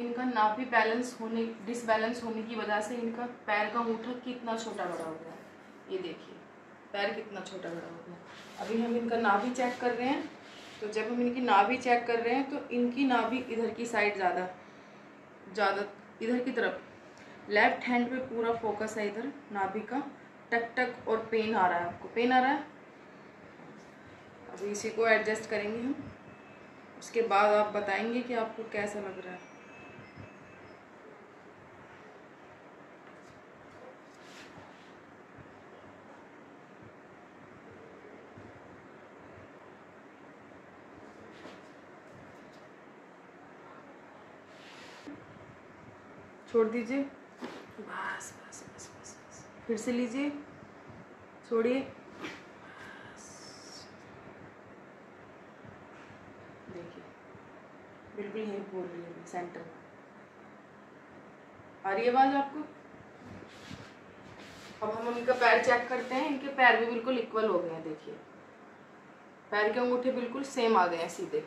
इनका नाभि बैलेंस होने डिसबैलेंस होने की वजह से इनका पैर का अंगूठा कितना छोटा बड़ा हो गया। ये देखिए, पैर कितना छोटा बड़ा हो गया। अभी हम इनका नाभि चेक कर रहे हैं। तो जब हम इनकी नाभि चेक कर रहे हैं तो इनकी नाभि इधर की साइड ज़्यादा ज़्यादा, इधर की तरफ़। लेफ़्ट हैंड पे पूरा फोकस है इधर, नाभि का। टक टक और पेन आ रहा है आपको। पेन आ रहा है? अभी इसी को एडजस्ट करेंगे हम। उसके बाद आप बताएँगे कि आपको कैसा लग रहा है। छोड़ दीजिए। बस बस बस बस बस। फिर से लीजिए। छोड़िए। देखिए, बिल्कुल यहीं बोल रही है सेंटर आ रही आवाज़ आपको? अब हम उनका पैर चेक करते हैं। इनके पैर भी बिल्कुल इक्वल हो गए हैं, देखिए। पैर के अंगूठे बिल्कुल सेम आ गए हैं, सीधे।